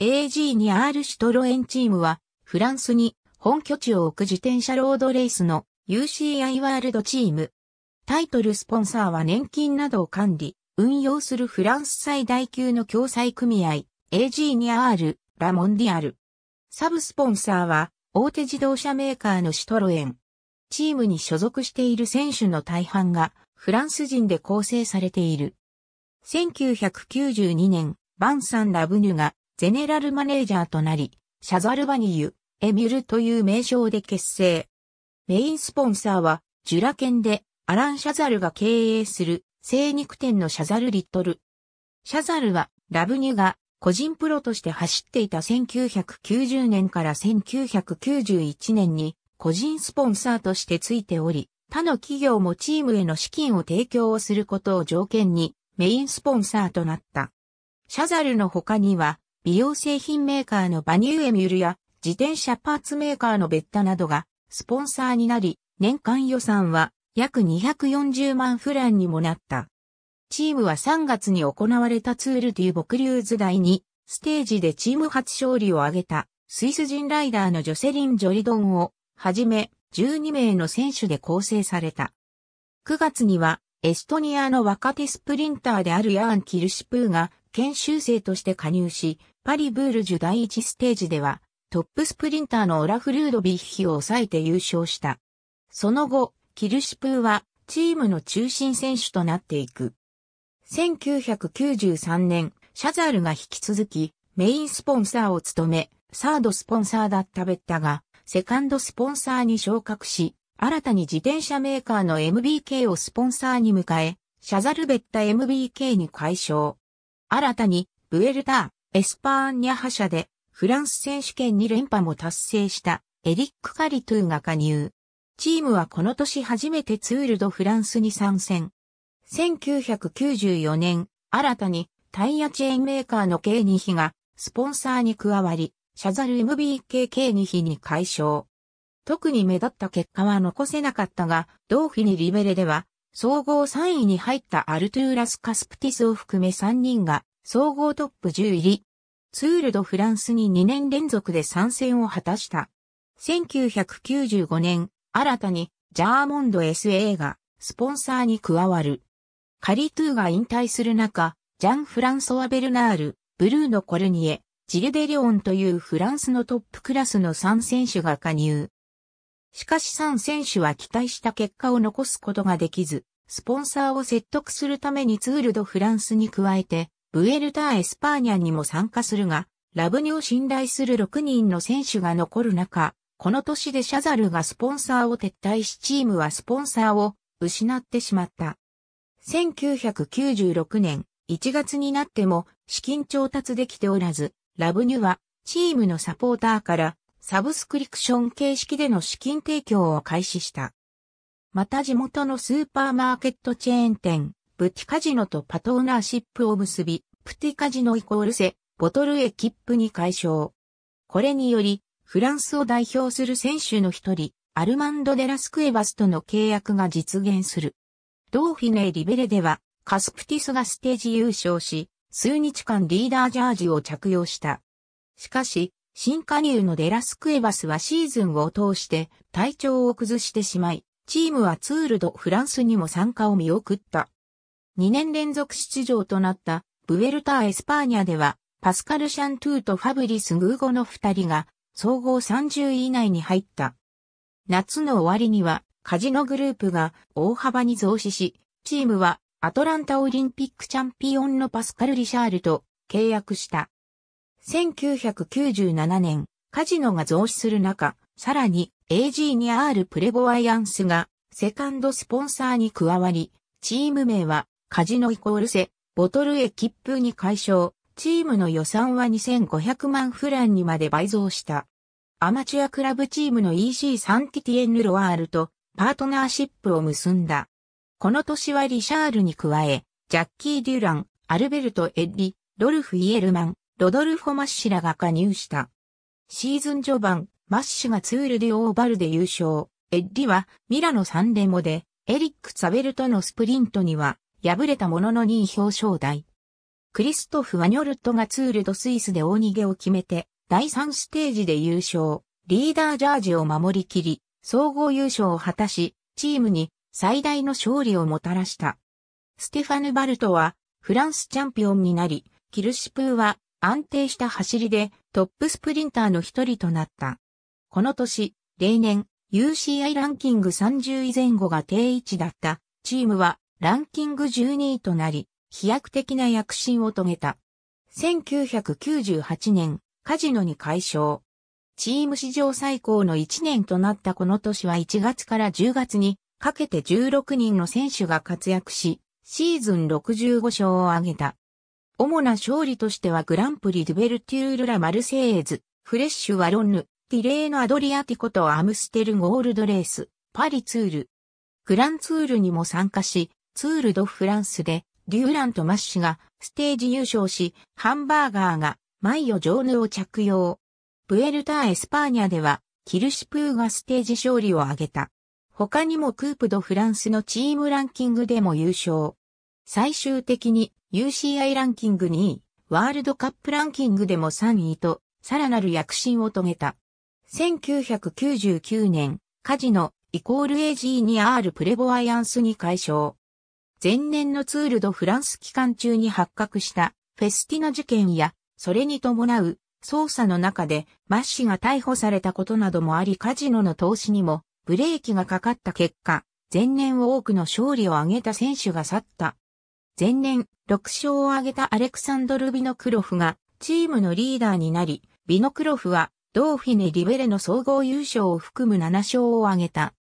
AG に R シトロエンチームは、フランスに本拠地を置く自転車ロードレースの UCI ワールドチーム。タイトルスポンサーは年金などを管理、運用するフランス最大級の共済組合、AG に R、ラモンディアル。サブスポンサーは、大手自動車メーカーのシトロエン。チームに所属している選手の大半が、フランス人で構成されている。1992年、バンサン・ラブニュがゼネラルマネージャーとなり、シャザルバニユ、エミュルという名称で結成。メインスポンサーは、ジュラケンで、アラン・シャザルが経営する精肉店のシャザル・リットル。シャザルは、ラブニュが個人プロとして走っていた1990年から1991年に個人スポンサーとしてついており、他の企業もチームへの資金を提供をすることを条件にメインスポンサーとなった。シャザルの他には、美容製品メーカーのバニューエミュルや自転車パーツメーカーのベッタなどがスポンサーになり、年間予算は約240万フランにもなった。チームは3月に行われたツールデュボクリューズ第2ステージでチーム初勝利を挙げたスイス人ライダーのジョセリン・ジョリドンをはじめ12名の選手で構成された。9月にはエストニアの若手スプリンターであるヤーン・キルシプーが研修生として加入し、パリブールジュ第1ステージではトップスプリンターのオラフ・ルードビッヒを抑えて優勝した。その後、キルシプーはチームの中心選手となっていく。1993年、シャザールが引き続きメインスポンサーを務め、サードスポンサーだったベッタがセカンドスポンサーに昇格し、新たに自転車メーカーの MBK をスポンサーに迎え、シャザルベッタ MBK に解消。新たに、ブエルター、エスパーニャ覇者で、フランス選手権2連覇も達成したエリック・カリトゥーが加入。チームはこの年初めてツールドフランスに参戦。1994年、新たにタイヤチェーンメーカーの K2 比がスポンサーに加わり、シャザル MBK ケーニヒに改称。特に目立った結果は残せなかったが、ドーフィネリベレでは、総合3位に入ったアルトゥーラス・カスプティスを含め3人が総合トップ10入り。ツールドフランスに2年連続で参戦を果たした。1995年、新たにジャーモンド SA がスポンサーに加わる。カリトゥーが引退する中、ジャン・フランソワ・ベルナール、ブルーノ・コルニエ、ジル・デ・リオンというフランスのトップクラスの3選手が加入。しかし3選手は期待した結果を残すことができず、スポンサーを説得するためにツール・ド・フランスに加えて、ブエルター・エスパーニャにも参加するが、ラブニュを信頼する6人の選手が残る中、この年でシャザルがスポンサーを撤退しチームはスポンサーを失ってしまった。1996年1月になっても資金調達できておらず、ラブニュはチームのサポーターからサブスクリプション形式での資金提供を開始した。また地元のスーパーマーケットチェーン店、ブティカジノとパトーナーシップを結び、プティカジノイコールセ、ボトルエキップに解消。これにより、フランスを代表する選手の一人、アルマンド・デラスクエバスとの契約が実現する。ドーフィネ・リベレでは、カスプティスがステージ優勝し、数日間リーダージャージを着用した。しかし、新加入のデラスクエバスはシーズンを通して体調を崩してしまい、チームはツールドフランスにも参加を見送った。2年連続出場となったブエルター・エスパーニャでは、パスカル・シャントゥーとファブリス・グーゴの2人が総合30位以内に入った。夏の終わりにはカジノグループが大幅に増資し、チームはアトランタオリンピックチャンピオンのパスカル・リシャールと契約した。1997年、カジノが増資する中、さらに AG に R プレボワイアンスがセカンドスポンサーに加わり、チーム名はカジノイコールセ、ボトルエキップに解消、チームの予算は2500万フランにまで倍増した。アマチュアクラブチームの EC サンティティエンヌロワールとパートナーシップを結んだ。この年はリシャールに加え、ジャッキー・デュラン、アルベルト・エッリ、ロルフ・イエルマン、ロドルフォ・マッシュらが加入した。シーズン序盤、マッシュがツール・デュ・オー・ヴァールで優勝。エッリはミラノサンレモで、エリック・ツァベルのスプリントには敗れたものの2位表彰台。クリストフ・アニョルットがツール・ド・スイスで大逃げを決めて、第3ステージで優勝、リーダージャージを守りきり、総合優勝を果たし、チームに最大の勝利をもたらした。ステファヌ・バルトはフランスチャンピオンになり、キルシプーは安定した走りでトップスプリンターの一人となった。この年、例年、UCI ランキング30位前後が定位置だったチームはランキング12位となり、飛躍的な躍進を遂げた。1998年、カジノに解消。チーム史上最高の1年となったこの年は1月から10月にかけて16人の選手が活躍し、シーズン65勝を挙げた。主な勝利としてはグランプリ・ドゥヴェルテュール・ラ・マルセイエーズ、フレッシュ・ワロンヌ、ティレーノ・アドリアティコとアムステル・ゴールドレース、パリツール。グランツールにも参加し、ツール・ド・フランスで、デュランとマッシュがステージ優勝し、ハンバーガーがマイヨ・ジョーヌを着用。ブエルタ・ア・エスパーニャでは、キルシプーがステージ勝利を挙げた。他にもクープ・ド・フランスのチームランキングでも優勝。最終的に UCI ランキング2位、ワールドカップランキングでも3位と、さらなる躍進を遂げた。1999年、カジノ、イコール AG に R プレボワイアンスに解消。前年のツールドフランス期間中に発覚したフェスティナ事件や、それに伴う捜査の中でマッシが逮捕されたことなどもありカジノの投資にもブレーキがかかった結果、前年多くの勝利を挙げた選手が去った。前年6勝を挙げたアレクサンドル・ビノクロフがチームのリーダーになり、ビノクロフはドーフィネ・リベレの総合優勝を含む7勝を挙げた。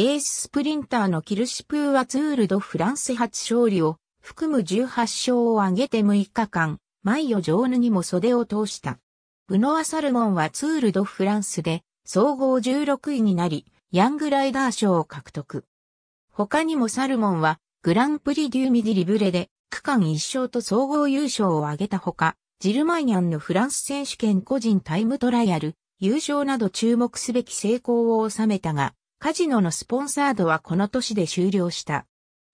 エーススプリンターのキルシプーはツール・ド・フランス初勝利を含む18勝を挙げて6日間、マイオ・ジョーヌにも袖を通した。ブノア・サルモンはツール・ド・フランスで総合16位になり、ヤングライダー賞を獲得。他にもサルモンはグランプリ・デュ・ミディ・リブレで区間1勝と総合優勝を挙げたほか、ジルマイニャンのフランス選手権個人タイムトライアル、優勝など注目すべき成功を収めたが、カジノのスポンサードはこの年で終了した。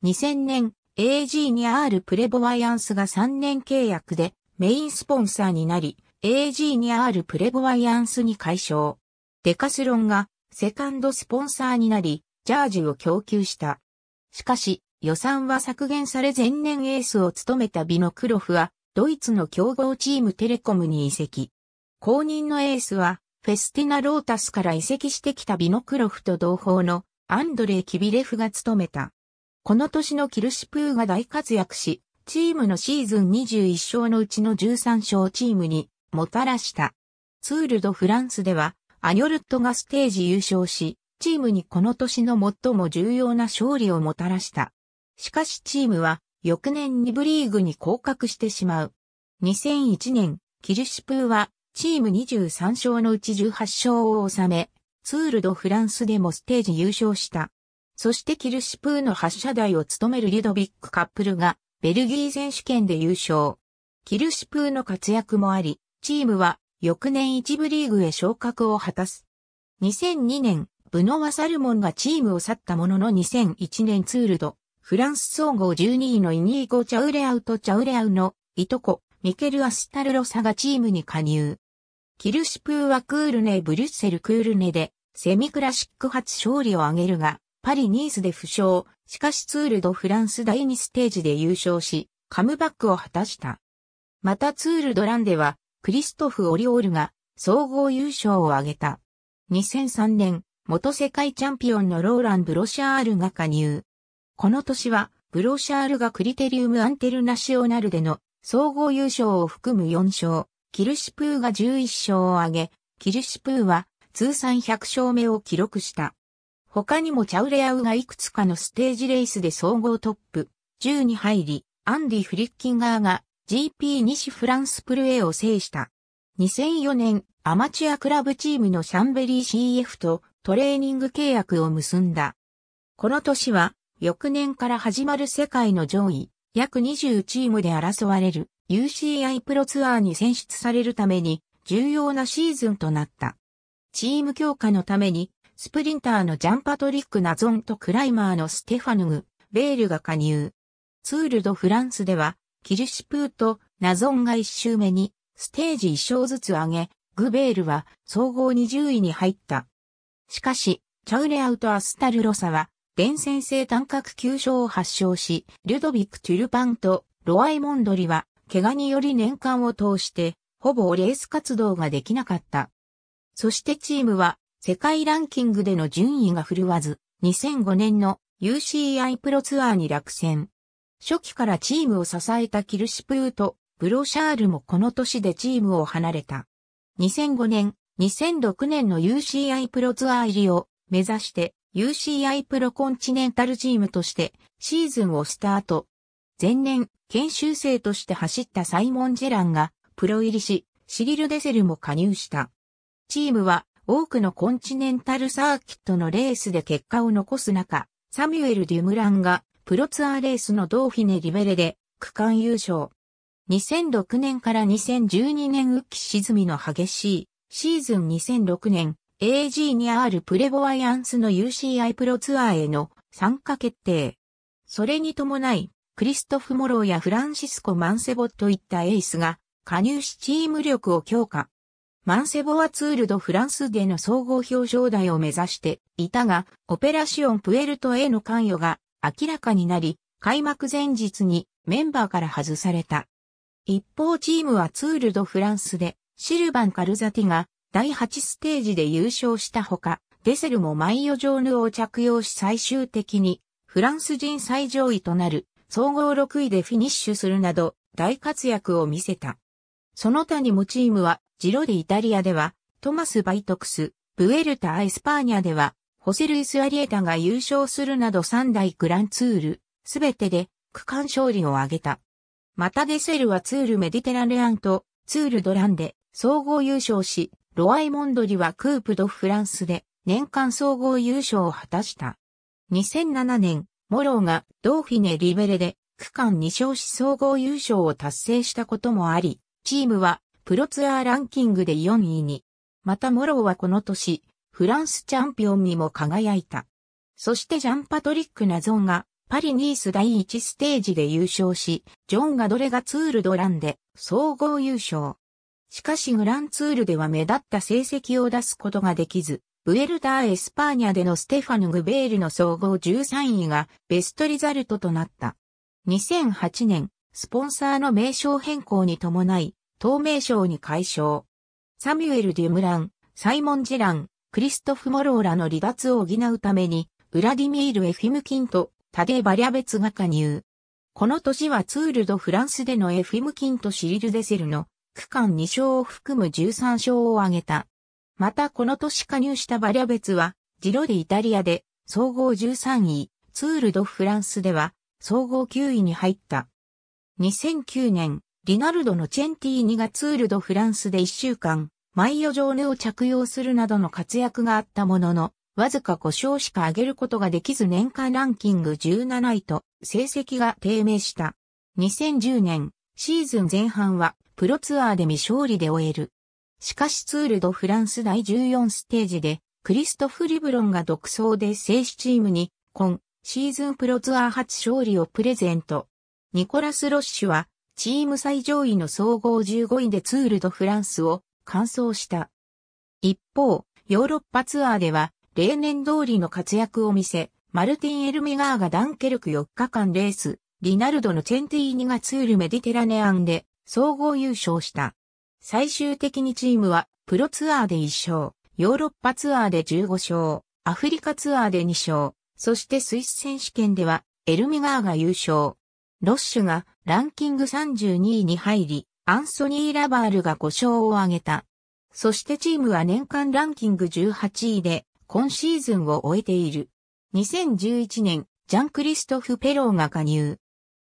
2000年、AG に R プレボワイアンスが3年契約でメインスポンサーになり、 AG2R プレボワイアンスに改称。デカスロンがセカンドスポンサーになり、ジャージを供給した。しかし、予算は削減され前年エースを務めたビノクロフは、ドイツの競合チームテレコムに移籍。公認のエースは、フェスティナ・ロータスから移籍してきたビノクロフと同胞のアンドレイ・キビレフが務めた。この年のキルシプーが大活躍し、チームのシーズン21勝のうちの13勝チームにもたらした。ツール・ド・フランスでは、アニョルットがステージ優勝し、チームにこの年の最も重要な勝利をもたらした。しかしチームは翌年2部リーグに降格してしまう。2001年、キルシプーはチーム23勝のうち18勝を収め、ツールド・フランスでもステージ優勝した。そしてキルシプーの発射台を務めるリュドビックカップルがベルギー選手権で優勝。キルシプーの活躍もあり、チームは翌年一部リーグへ昇格を果たす。2002年、ブノワ・サルモンがチームを去ったものの2001年ツールド、フランス総合12位のイニーゴ・チャウレアウとチャウレアウのいとこ、ミケル・アスタルロサがチームに加入。キルシプーはクールネ・ブリュッセル・クールネでセミクラシック初勝利を挙げるが、パリ・ニースで負傷、しかしツール・ド・フランス第2ステージで優勝し、カムバックを果たした。またツール・ド・ランでは、クリストフ・オリオールが総合優勝を挙げた。2003年、元世界チャンピオンのローラン・ブロシャールが加入。この年は、ブロシャールがクリテリウム・アンテルナシオナルでの総合優勝を含む4勝、キルシュプーが11勝を挙げ、キルシュプーは通算100勝目を記録した。他にもチャウレアウがいくつかのステージレースで総合トップ10に入り、アンディ・フリッキンガーが GP 西フランスプルエを制した。2004年、アマチュアクラブチームのシャンベリー CF とトレーニング契約を結んだ。この年は、翌年から始まる世界の上位、約20チームで争われる UCI プロツアーに選出されるために重要なシーズンとなった。チーム強化のためにスプリンターのジャンパトリック・ナゾンとクライマーのステファヌグ、ベールが加入。ツール・ド・フランスでは、キルシプーとナゾンが1周目にステージ1勝ずつ上げ、グベールは総合20位に入った。しかし、チャウレアウトアスタルロサは伝染性単角急症を発症し、ルドビック・トゥルパンとロアイモンドリは、怪我により年間を通して、ほぼレース活動ができなかった。そしてチームは、世界ランキングでの順位が振るわず、2005年の UCI プロツアーに落選。初期からチームを支えたキルシプーとブロシャールもこの年でチームを離れた。2005年、2006年の UCI プロツアー入りを目指して UCI プロコンチネンタルチームとしてシーズンをスタート。前年、研修生として走ったサイモン・ジェランがプロ入りし、シリル・デセルも加入した。チームは多くのコンチネンタルサーキットのレースで結果を残す中、サミュエル・デュムランがプロツアーレースのドーフィネ・リベレで区間優勝。2006年から2012年浮き沈みの激しいシーズン2006年 AG にあるプレボワイアンスの UCI プロツアーへの参加決定。それに伴い、クリストフ・モローやフランシスコ・マンセボといったエースが加入しチーム力を強化。マンセボはツールド・フランスでの総合表彰台を目指していたが、オペラシオン・プエルトへの関与が明らかになり、開幕前日にメンバーから外された。一方チームはツールド・フランスで、シルバン・カルザティが第8ステージで優勝したほか、デセルもマイヨジョーヌを着用し最終的にフランス人最上位となる総合6位でフィニッシュするなど大活躍を見せた。その他にもチームはジロ・デ・イタリアではトマス・バイトクス、ブエルタ・ア・エスパーニャではホセルイス・アリエタが優勝するなど3大グランツール、すべてで区間勝利を挙げた。またデセルはツールメディテラネアンとツールドランで総合優勝し、ロイドモンドリはクープドフランスで年間総合優勝を果たした。2007年、モローがドーフィネ・リベレで区間2勝し総合優勝を達成したこともあり、チームはプロツアーランキングで4位に。またモローはこの年、フランスチャンピオンにも輝いた。そしてジャンパトリック・ナゾンがパリ・ニース第1ステージで優勝し、ジョン・ガドレがツール・ドランで総合優勝。しかしグランツールでは目立った成績を出すことができず、ブエルタ・ア・エスパーニャでのステファヌ・グベールの総合13位がベストリザルトとなった。2008年、スポンサーの名称変更に伴い、当名称に改称。サミュエル・デュムラン、サイモン・ジェランス、クリストフ・モローらの離脱を補うために、ウラディミール・エフィムキンとタデ・バリャベツが加入。この年はツール・ド・フランスでのエフィムキンとシリル・デセルの区間2勝を含む13勝を挙げた。またこの年加入したバリャベツは、ジロでイタリアで総合13位、ツールドフランスでは総合9位に入った。2009年、リナルドのチェンティーニがツールドフランスで1週間、マイオジョーネを着用するなどの活躍があったものの、わずか5勝しか上げることができず年間ランキング17位と成績が低迷した。2010年、シーズン前半はプロツアーで未勝利で終える。しかしツールドフランス第14ステージで、クリストフ・リブロンが独走で静止チームに、今、シーズンプロツアー初勝利をプレゼント。ニコラス・ロッシュは、チーム最上位の総合15位でツールドフランスを完走した。一方、ヨーロッパツアーでは、例年通りの活躍を見せ、マルティン・エルミガーがダンケルク4日間レース、リナルドのチェンティーニがツールメディテラネアンで総合優勝した。最終的にチームはプロツアーで1勝、ヨーロッパツアーで15勝、アフリカツアーで2勝、そしてスイス選手権ではエルミガーが優勝。ロッシュがランキング32位に入り、アンソニー・ラバールが5勝を挙げた。そしてチームは年間ランキング18位で今シーズンを終えている。2011年、ジャンクリストフ・ペローが加入。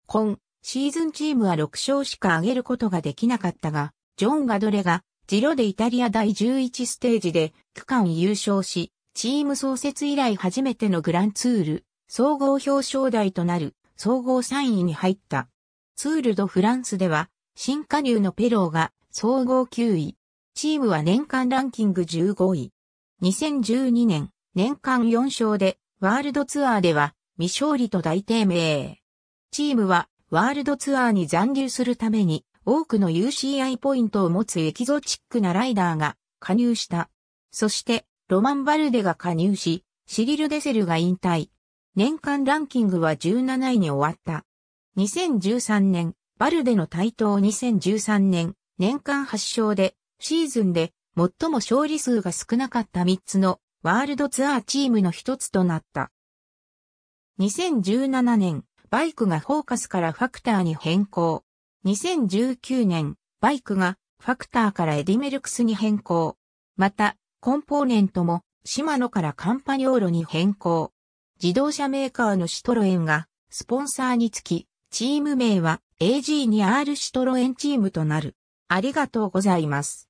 今シーズンチームは6勝しか挙げることができなかったが、ジョン・ガドレが、ジロでイタリア第11ステージで区間優勝し、チーム創設以来初めてのグランツール、総合表彰台となる総合3位に入った。ツールドフランスでは、新加入のペローが総合9位。チームは年間ランキング15位。2012年、年間4勝で、ワールドツアーでは未勝利と大低迷。チームはワールドツアーに残留するために多くの UCI ポイントを持つエキゾチックなライダーが加入した。そしてロマン・バルデが加入し、シリル・デセルが引退。年間ランキングは17位に終わった。2013年、バルデの台頭2013年、年間8勝で、シーズンで最も勝利数が少なかった3つのワールドツアーチームの一つとなった。2017年、バイクがフォーカスからファクターに変更。2019年、バイクがファクターからエディメルクスに変更。また、コンポーネントもシマノからカンパニョーロに変更。自動車メーカーのシトロエンがスポンサーにつき、チーム名は AG に R シトロエンチームとなる。ありがとうございます。